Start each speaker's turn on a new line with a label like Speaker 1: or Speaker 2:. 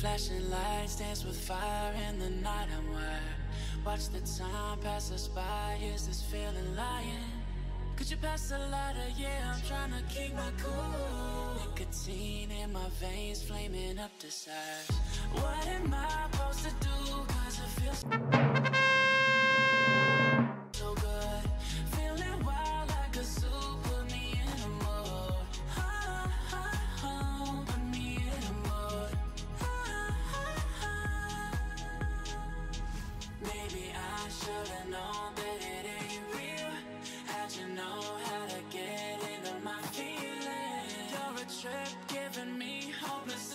Speaker 1: Flashing lights dance with fire in the night. I'm wired. Watch the time pass us by. Is this feeling lying? Could you pass the lighter? Yeah, I'm trying to keep my cool. Nicotine in my veins, flaming up desires. What am I supposed I should've known that it ain't real How'd you know how to get into my feelings? You're a trip giving me hopeless